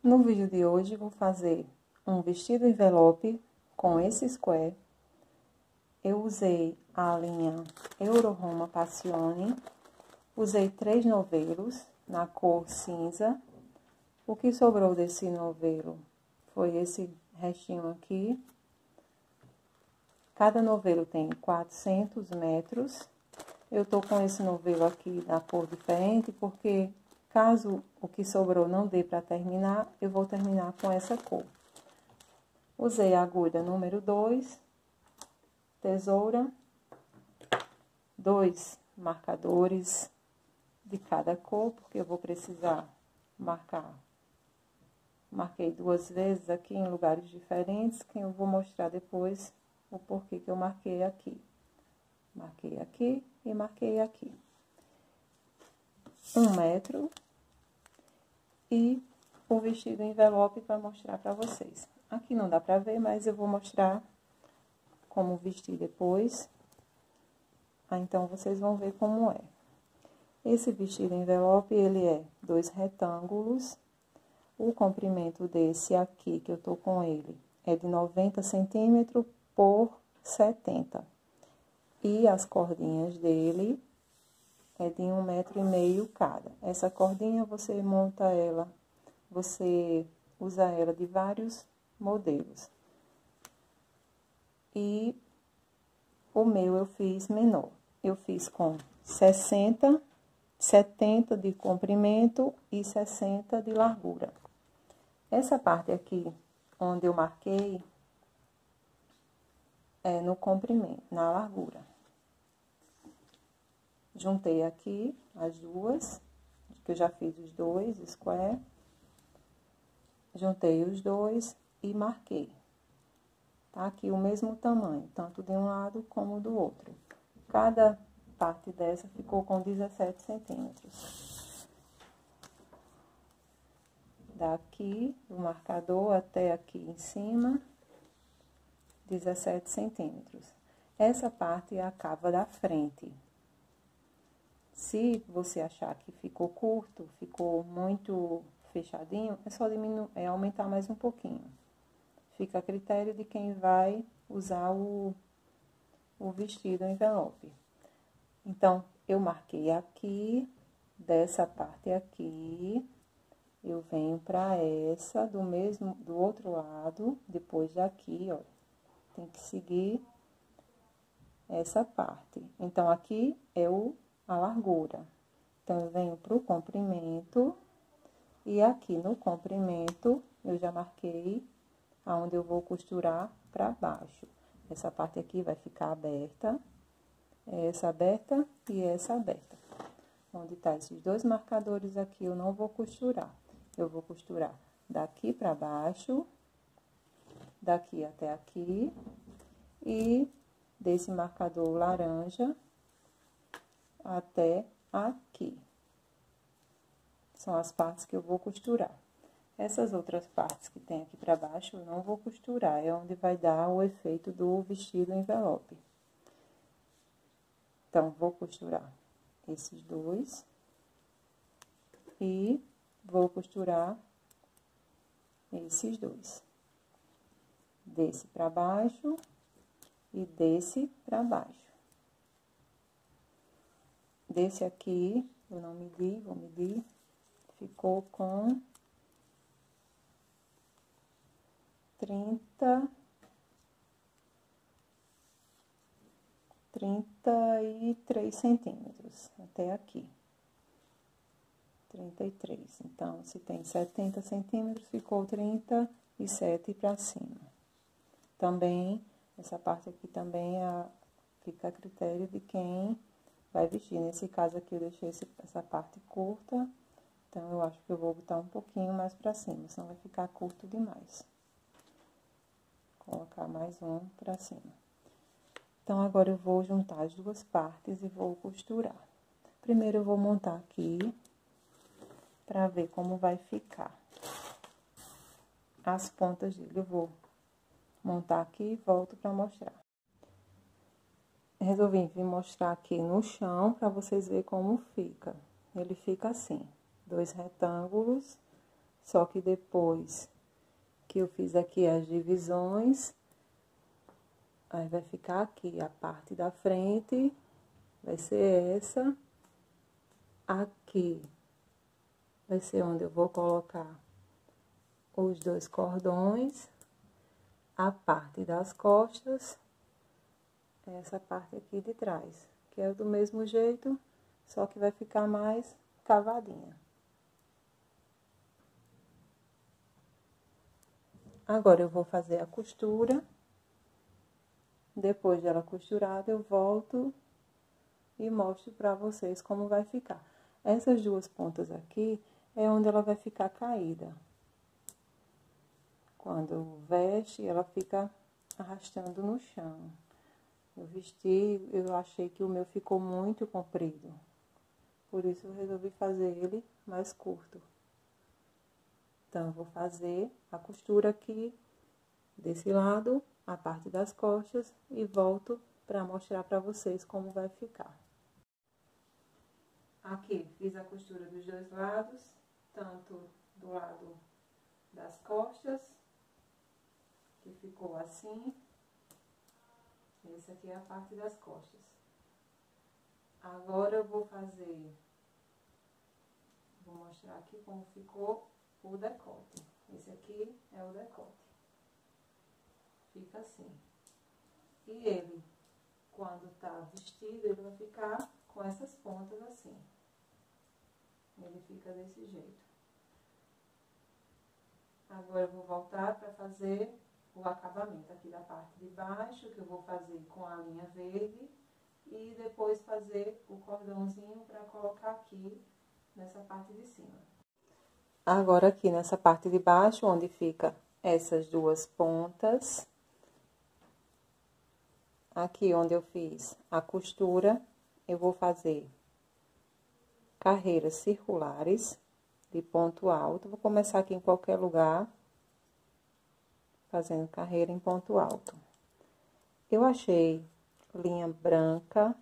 No vídeo de hoje vou fazer um vestido envelope com esse square. Eu usei a linha Euro Roma Passione, usei três novelos na cor cinza. O que sobrou desse novelo foi esse restinho aqui. Cada novelo tem 400 metros. Eu tô com esse novelo aqui na cor diferente porque Caso o que sobrou não dê para terminar, eu vou terminar com essa cor. Usei a agulha número 2, tesoura, dois marcadores de cada cor, porque eu vou precisar marcar. Marquei duas vezes aqui em lugares diferentes, que eu vou mostrar depois o porquê que eu marquei aqui. Marquei aqui e marquei aqui um metro e o vestido envelope para mostrar para vocês. Aqui não dá para ver, mas eu vou mostrar como vestir depois. Ah, então, vocês vão ver como é. Esse vestido envelope, ele é dois retângulos. O comprimento desse aqui, que eu tô com ele, é de 90 centímetros por 70. E as cordinhas dele é de um metro e meio cada. Essa cordinha você monta ela, você usa ela de vários modelos. E o meu eu fiz menor. Eu fiz com 60, 70 de comprimento e 60 de largura. Essa parte aqui, onde eu marquei, é no comprimento, na largura. Juntei aqui as duas, que eu já fiz os dois square. Juntei os dois e marquei. Tá aqui o mesmo tamanho, tanto de um lado como do outro. Cada parte dessa ficou com 17 centímetros. Daqui, do marcador até aqui em cima, 17 centímetros. Essa parte é a cava da frente. Se você achar que ficou curto, ficou muito fechadinho, é só diminuir, é aumentar mais um pouquinho. Fica a critério de quem vai usar o, o vestido envelope. Então, eu marquei aqui, dessa parte aqui, eu venho para essa do mesmo, do outro lado, depois daqui, ó, tem que seguir essa parte. Então, aqui é o a largura. Então, eu venho pro comprimento, e aqui no comprimento, eu já marquei aonde eu vou costurar para baixo. Essa parte aqui vai ficar aberta, essa aberta e essa aberta. Onde tá esses dois marcadores aqui, eu não vou costurar. Eu vou costurar daqui para baixo, daqui até aqui, e desse marcador laranja até aqui. São as partes que eu vou costurar. Essas outras partes que tem aqui para baixo, eu não vou costurar, é onde vai dar o efeito do vestido envelope. Então, vou costurar esses dois e vou costurar esses dois. Desse para baixo e desse para baixo. Desse aqui, eu não medi, vou medir, ficou com trinta, trinta e três centímetros, até aqui. Trinta e três. Então, se tem setenta centímetros, ficou trinta e sete para cima. Também, essa parte aqui também é, fica a critério de quem vai vestir. Nesse caso aqui, eu deixei esse, essa parte curta, então, eu acho que eu vou botar um pouquinho mais pra cima, senão vai ficar curto demais. Colocar mais um pra cima. Então, agora eu vou juntar as duas partes e vou costurar. Primeiro, eu vou montar aqui, pra ver como vai ficar. As pontas dele, eu vou montar aqui e volto pra mostrar resolvi vir mostrar aqui no chão para vocês verem como fica. Ele fica assim, dois retângulos, Só que depois que eu fiz aqui as divisões, aí vai ficar aqui a parte da frente, vai ser essa. Aqui vai ser onde eu vou colocar os dois cordões, a parte das costas, essa parte aqui de trás, que é do mesmo jeito, só que vai ficar mais cavadinha. Agora, eu vou fazer a costura. Depois dela costurada, eu volto e mostro pra vocês como vai ficar. Essas duas pontas aqui é onde ela vai ficar caída. Quando veste, ela fica arrastando no chão. Eu vesti, eu achei que o meu ficou muito comprido. Por isso, eu resolvi fazer ele mais curto. Então, eu vou fazer a costura aqui desse lado, a parte das costas, e volto para mostrar para vocês como vai ficar. Aqui, fiz a costura dos dois lados, tanto do lado das costas, que ficou assim. Essa aqui é a parte das costas. Agora, eu vou fazer, vou mostrar aqui como ficou o decote. Esse aqui é o decote. Fica assim. E ele, quando tá vestido, ele vai ficar com essas pontas assim. Ele fica desse jeito. Agora, eu vou voltar para fazer o acabamento aqui da parte de baixo, que eu vou fazer com a linha verde. E depois fazer o cordãozinho para colocar aqui nessa parte de cima. Agora, aqui nessa parte de baixo, onde fica essas duas pontas, aqui onde eu fiz a costura, eu vou fazer carreiras circulares de ponto alto. Vou começar aqui em qualquer lugar, fazendo carreira em ponto alto. Eu achei linha branca,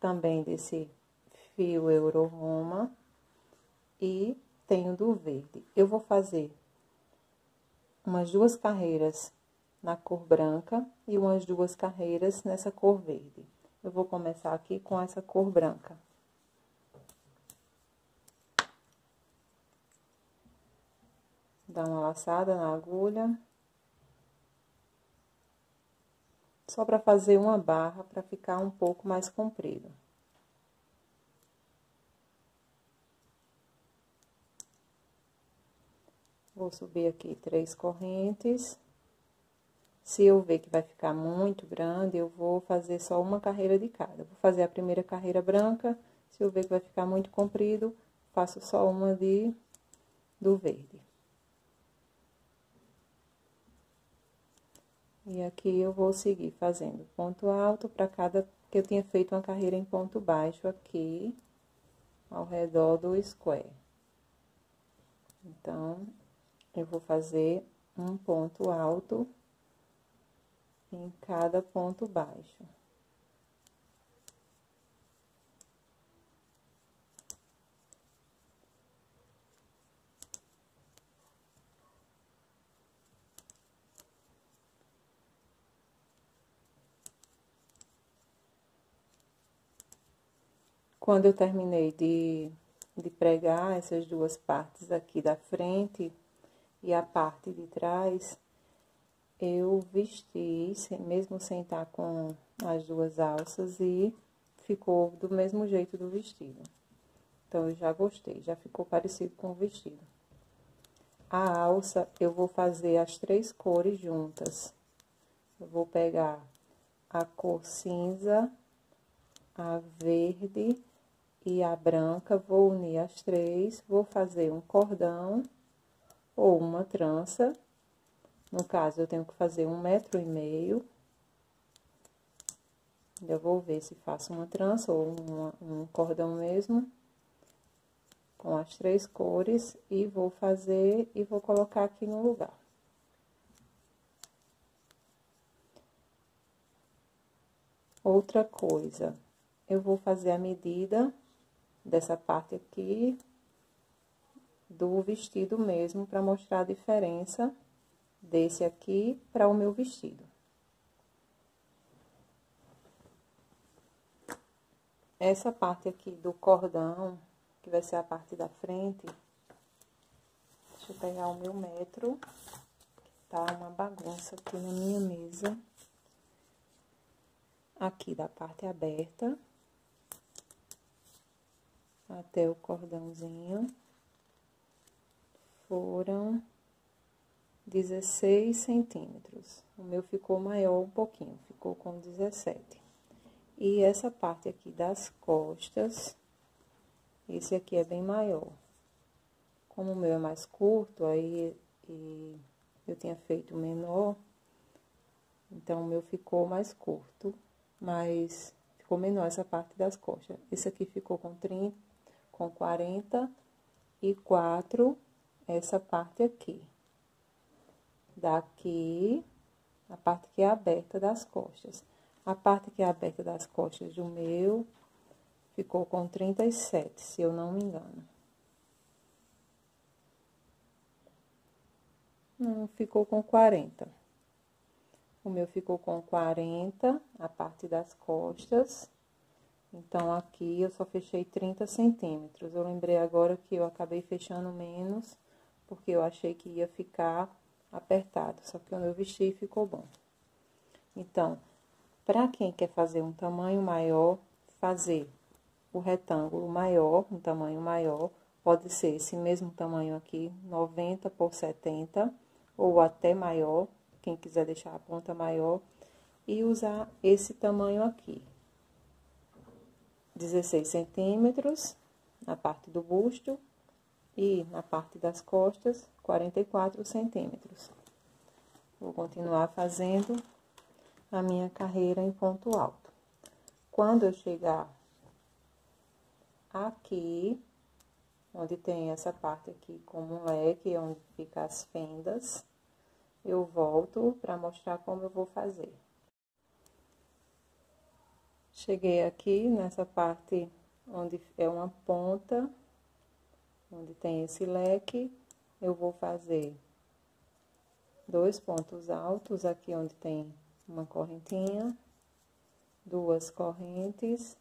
também desse fio Euro Roma, e tenho do verde. Eu vou fazer umas duas carreiras na cor branca e umas duas carreiras nessa cor verde. Eu vou começar aqui com essa cor branca. Dá uma laçada na agulha. Só para fazer uma barra, para ficar um pouco mais comprido. Vou subir aqui três correntes. Se eu ver que vai ficar muito grande, eu vou fazer só uma carreira de cada. Vou fazer a primeira carreira branca. Se eu ver que vai ficar muito comprido, faço só uma de do verde. E aqui eu vou seguir fazendo ponto alto para cada que eu tinha feito uma carreira em ponto baixo aqui ao redor do square. Então, eu vou fazer um ponto alto em cada ponto baixo. Quando eu terminei de, de pregar essas duas partes aqui da frente, e a parte de trás eu vesti, mesmo sem estar com as duas alças, e ficou do mesmo jeito do vestido. Então, eu já gostei, já ficou parecido com o vestido. A alça, eu vou fazer as três cores juntas. Eu vou pegar a cor cinza, a verde e a branca, vou unir as três, vou fazer um cordão ou uma trança. No caso, eu tenho que fazer um metro e meio. Eu vou ver se faço uma trança ou uma, um cordão mesmo. Com as três cores e vou fazer e vou colocar aqui no lugar. Outra coisa, eu vou fazer a medida dessa parte aqui do vestido mesmo, para mostrar a diferença desse aqui para o meu vestido. Essa parte aqui do cordão, que vai ser a parte da frente, deixa eu pegar o meu metro, tá uma bagunça aqui na minha mesa. Aqui da parte aberta, até o cordãozinho, foram 16 centímetros. O meu ficou maior um pouquinho, ficou com 17. E essa parte aqui das costas, esse aqui é bem maior. Como o meu é mais curto, aí eu tinha feito menor, então o meu ficou mais curto, mas ficou menor essa parte das costas. Esse aqui ficou com 30, com 44, essa parte aqui. Daqui, a parte que é aberta das costas. A parte que é aberta das costas do meu ficou com 37, se eu não me engano. Não, ficou com 40. O meu ficou com 40, a parte das costas. Então, aqui eu só fechei 30 centímetros. Eu lembrei agora que eu acabei fechando menos, porque eu achei que ia ficar apertado. Só que quando eu vesti, ficou bom. Então, para quem quer fazer um tamanho maior, fazer o retângulo maior, um tamanho maior, pode ser esse mesmo tamanho aqui, 90 por 70, ou até maior, quem quiser deixar a ponta maior, e usar esse tamanho aqui. 16 centímetros na parte do busto e na parte das costas, 44 centímetros. Vou continuar fazendo a minha carreira em ponto alto. Quando eu chegar aqui, onde tem essa parte aqui como um leque, onde fica as fendas, eu volto para mostrar como eu vou fazer. Cheguei aqui nessa parte onde é uma ponta, onde tem esse leque, eu vou fazer dois pontos altos aqui onde tem uma correntinha, duas correntes,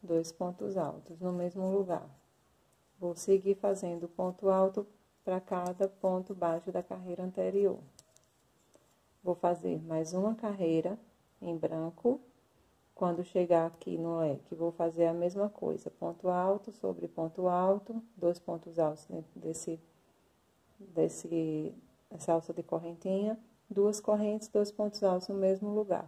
dois pontos altos no mesmo lugar. Vou seguir fazendo ponto alto para cada ponto baixo da carreira anterior. Vou fazer mais uma carreira em branco. Quando chegar aqui no leque, vou fazer a mesma coisa, ponto alto sobre ponto alto, dois pontos altos desse, desse, essa alça de correntinha, duas correntes, dois pontos altos no mesmo lugar.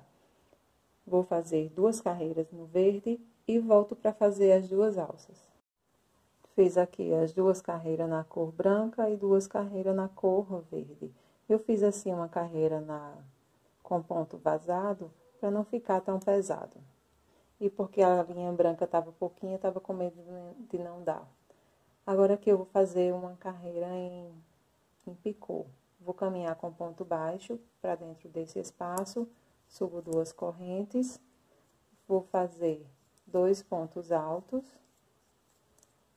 Vou fazer duas carreiras no verde e volto para fazer as duas alças. Fiz aqui as duas carreiras na cor branca e duas carreiras na cor verde. Eu fiz assim uma carreira na com ponto vazado para não ficar tão pesado. E porque a linha branca estava pouquinha, estava com medo de não dar. Agora que eu vou fazer uma carreira em, em picô. Vou caminhar com ponto baixo para dentro desse espaço, subo duas correntes, vou fazer dois pontos altos,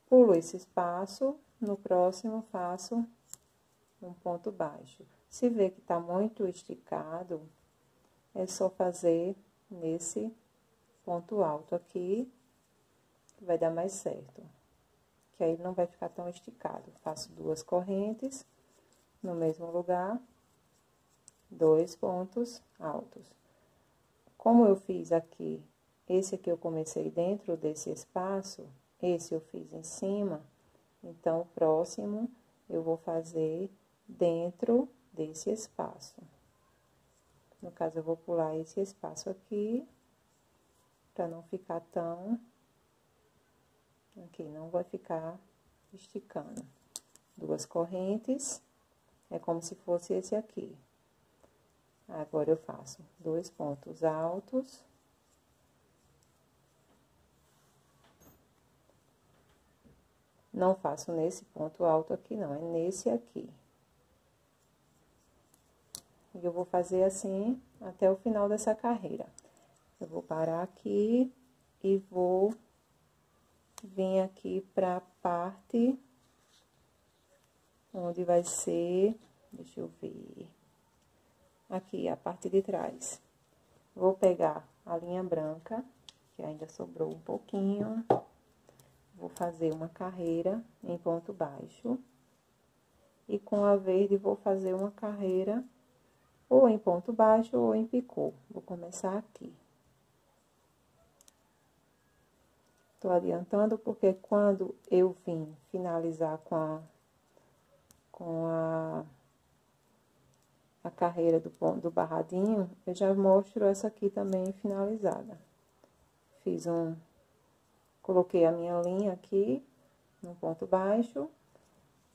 pulo esse espaço, no próximo faço um ponto baixo. Se vê que tá muito esticado, é só fazer nesse ponto alto aqui, vai dar mais certo. Que aí não vai ficar tão esticado. Faço duas correntes no mesmo lugar, dois pontos altos. Como eu fiz aqui, esse aqui eu comecei dentro desse espaço, esse eu fiz em cima, então, o próximo eu vou fazer dentro desse espaço. No caso, eu vou pular esse espaço aqui, para não ficar tão... Aqui, não vai ficar esticando. Duas correntes é como se fosse esse aqui. Agora, eu faço dois pontos altos. Não faço nesse ponto alto aqui, não, é nesse aqui. E eu vou fazer assim até o final dessa carreira. Eu vou parar aqui e vou vir aqui pra parte onde vai ser, deixa eu ver, aqui a parte de trás. Vou pegar a linha branca, que ainda sobrou um pouquinho, vou fazer uma carreira em ponto baixo. E com a verde vou fazer uma carreira ou em ponto baixo ou em picô. Vou começar aqui. Tô adiantando porque quando eu vim finalizar com a, com a, a carreira do, do barradinho, eu já mostro essa aqui também finalizada. Fiz um, coloquei a minha linha aqui no ponto baixo,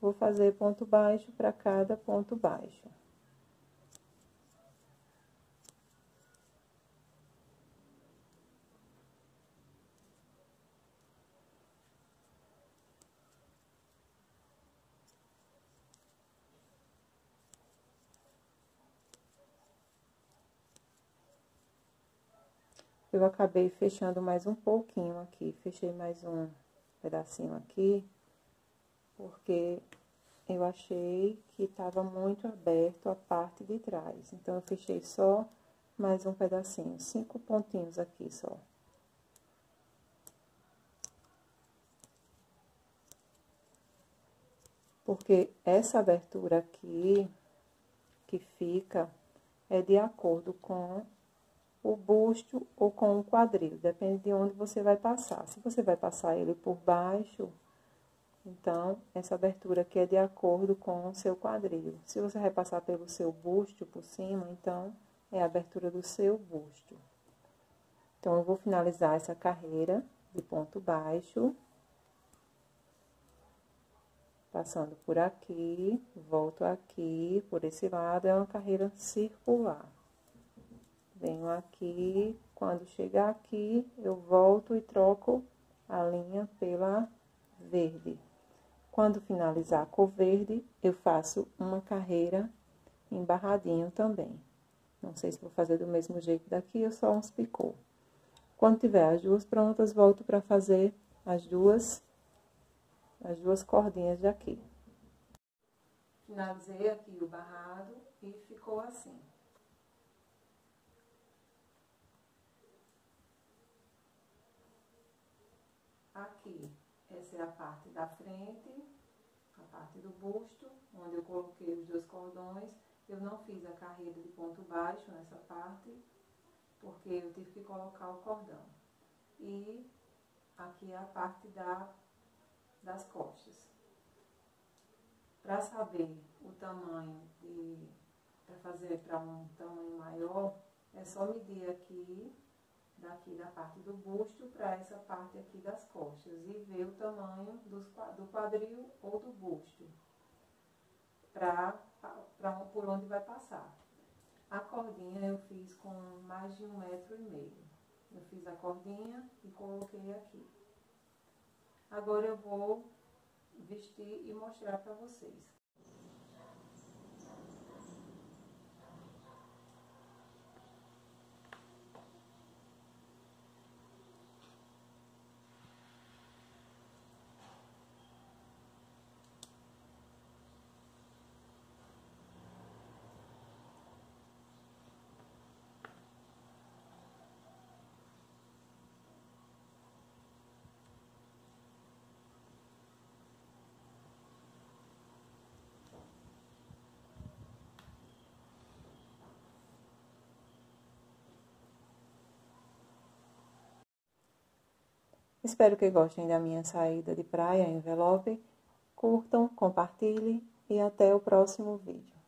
vou fazer ponto baixo para cada ponto baixo. Eu acabei fechando mais um pouquinho aqui, fechei mais um pedacinho aqui, porque eu achei que estava muito aberto a parte de trás. Então, eu fechei só mais um pedacinho, cinco pontinhos aqui só. Porque essa abertura aqui, que fica, é de acordo com o busto ou com o quadril, depende de onde você vai passar. Se você vai passar ele por baixo, então, essa abertura aqui é de acordo com o seu quadril. Se você vai passar pelo seu busto por cima, então, é a abertura do seu busto. Então, eu vou finalizar essa carreira de ponto baixo. Passando por aqui, volto aqui, por esse lado, é uma carreira circular. Venho aqui, quando chegar aqui, eu volto e troco a linha pela verde. Quando finalizar a cor verde, eu faço uma carreira embarradinho também. Não sei se vou fazer do mesmo jeito daqui ou só uns picô. Quando tiver as duas prontas, volto para fazer as duas, as duas cordinhas daqui. Finalizei aqui o barrado e ficou assim. Aqui, essa é a parte da frente, a parte do busto, onde eu coloquei os dois cordões. Eu não fiz a carreira de ponto baixo nessa parte, porque eu tive que colocar o cordão. E aqui é a parte da, das costas. Para saber o tamanho para fazer para um tamanho maior, é só medir aqui daqui da parte do busto para essa parte aqui das costas e ver o tamanho dos, do quadril ou do busto para por onde vai passar. A cordinha eu fiz com mais de um metro e meio. Eu fiz a cordinha e coloquei aqui. Agora eu vou vestir e mostrar para vocês. Espero que gostem da minha saída de praia envelope. Curtam, compartilhem e até o próximo vídeo.